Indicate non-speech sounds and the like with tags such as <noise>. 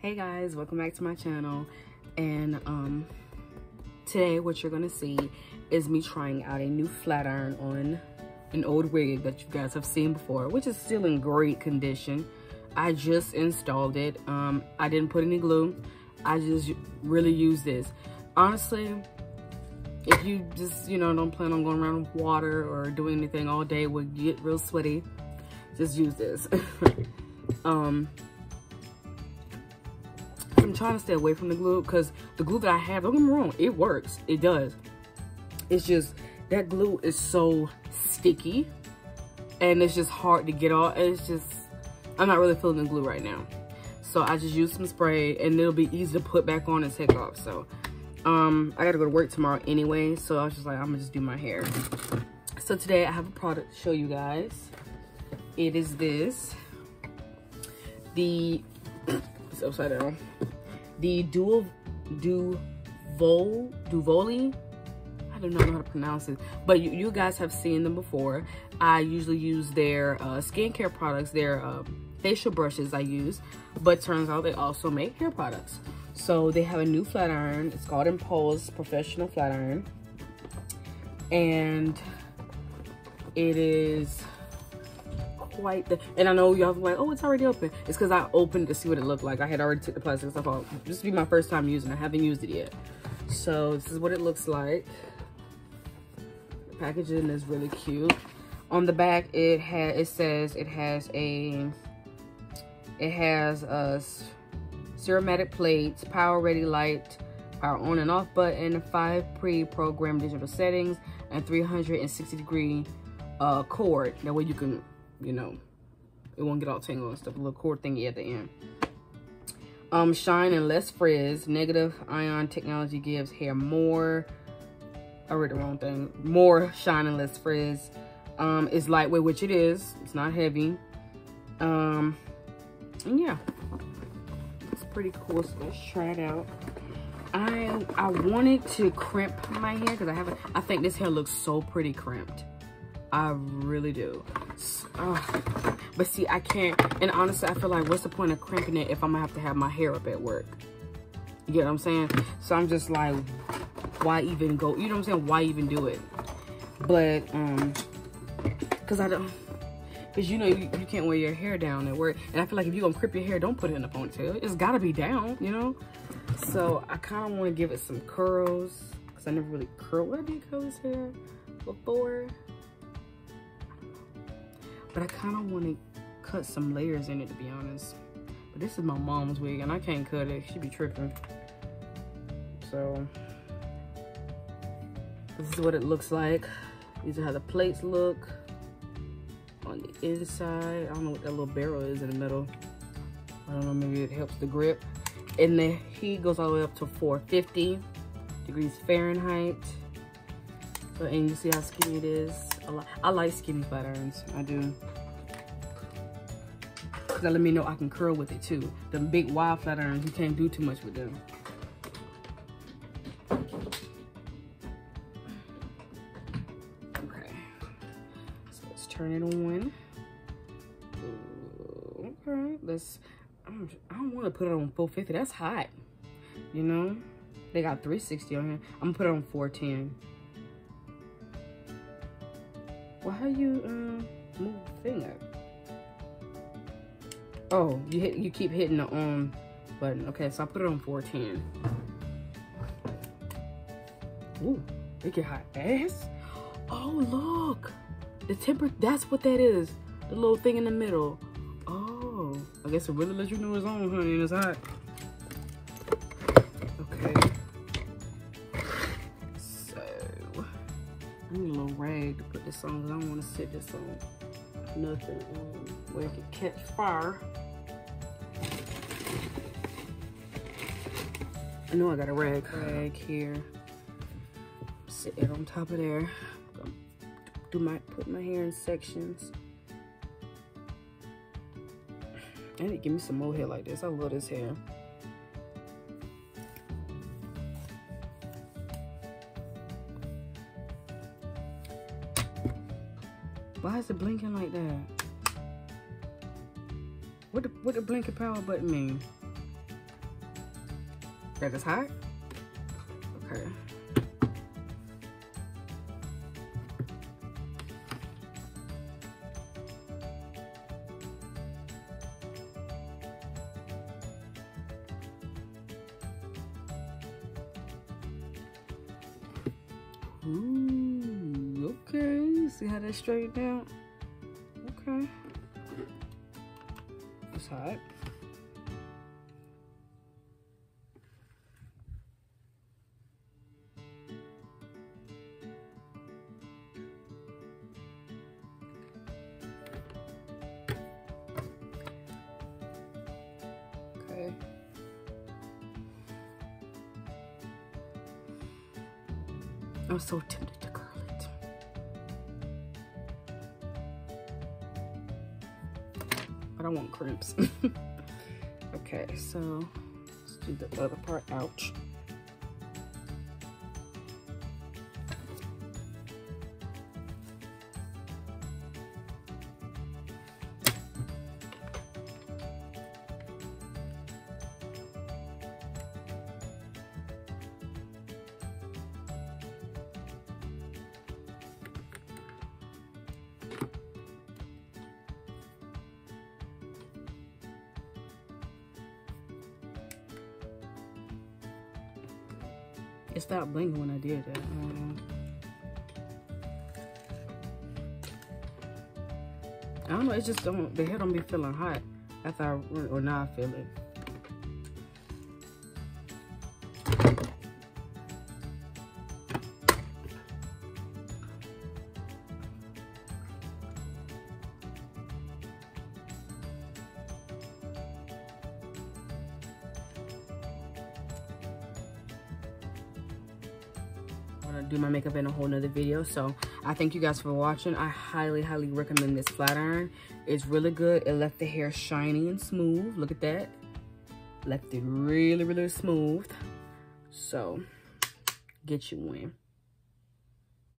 hey guys welcome back to my channel. And um today what you're gonna see is me trying out a new flat iron on an old wig that you guys have seen before which is still in great condition. I just installed it. Um i didn't put any glue. I just really use this. Honestly if you just you know don't plan on going around with water or doing anything all day would get real sweaty. Just use this. <laughs> Um I'm trying to stay away from the glue because the glue that I have, don't get me wrong, it works. It does. It's just that glue is so sticky and it's just hard to get off. It's just, I'm not really feeling the glue right now. So I just use some spray and it'll be easy to put back on and take off. So um, I gotta go to work tomorrow anyway. So I was just like, I'm gonna just do my hair. So today I have a product to show you guys. It is this. The, it's upside down the dual Duvol Duvoli. I don't know how to pronounce it, but you, you guys have seen them before. I usually use their uh, skincare products, their uh, facial brushes I use, but turns out they also make hair products. So they have a new flat iron. It's called Impulse Professional Flat Iron. And it is quite the, and I know y'all like, oh, it's already open. It's because I opened to see what it looked like. I had already took the plastic stuff off. This will be my first time using it. I haven't used it yet. So this is what it looks like. The packaging is really cute. On the back, it has it says it has a it has a ceramatic plates, power ready light, power on and off button, five pre-programmed digital settings, and 360 degree uh, cord. That way you can you know, it won't get all tangled and stuff. A little cord thingy at the end. Um, shine and less frizz. Negative ion technology gives hair more. I read the wrong thing. More shine and less frizz. Um, it's lightweight, which it is. It's not heavy. Um, and yeah, it's pretty cool. So let's try it out. I I wanted to crimp my hair because I haven't. I think this hair looks so pretty crimped. I really do. But see, I can't, and honestly, I feel like what's the point of crimping it if I'm gonna have to have my hair up at work? You get what I'm saying? So I'm just like, why even go, you know what I'm saying? Why even do it? But, um, cause I don't, cause you know, you, you can't wear your hair down at work. And I feel like if you're gonna crimp your hair, don't put it in a ponytail. It's gotta be down, you know? So I kind of want to give it some curls because I never really curled. What did curl his hair before? But I kind of want to cut some layers in it, to be honest. But this is my mom's wig, and I can't cut it. She'd be tripping. So, this is what it looks like. These are how the plates look on the inside. I don't know what that little barrel is in the middle. I don't know, maybe it helps the grip. And the heat goes all the way up to 450 degrees Fahrenheit. So, and you see how skinny it is. I like skinny flat irons. I do. That let me know I can curl with it too. The big wide flat irons, you can't do too much with them. Okay. So let's turn it on. Okay, let's, I don't want to put it on 450. That's hot. You know? They got 360 on here. I'm gonna put it on 410. Well, how you um, move the finger? Oh, you hit, you keep hitting the on button. Okay, so I put it on 410. Ooh, it get hot ass. Oh, look. The temper, that's what that is. The little thing in the middle. Oh, I guess it really lets you know it's on, honey, and it's hot. Rag to put this on because I don't want to sit this on nothing um, where it could catch fire. I know I got a rag rag here. Sit it on top of there. Do my put my hair in sections. I need to give me some more hair like this. I love this hair. Why is it blinking like that? What the, what the blinking power button mean? That is hot? Okay. Ooh. See how that straightened out? Okay. It's hot. Okay. I'm so tempted I want crimps. <laughs> okay, so let's do the other part. Ouch. It stopped blinking when I did that. Um, I don't know. It just don't. The hair don't be feeling hot after I or now I feel it. Gonna do my makeup in a whole nother video. So i thank you guys for watching. I highly highly recommend this flat iron. It's really good. It left the hair shiny and smooth. Look at that. Left it really really smooth. So get you one